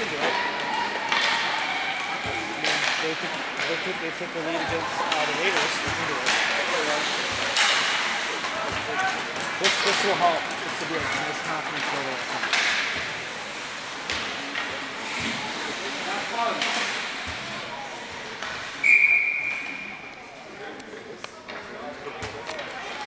can do it. They took, they took, they took the lead against uh, the Raiders. They can do it. This, this will help. This will be a nice confidence.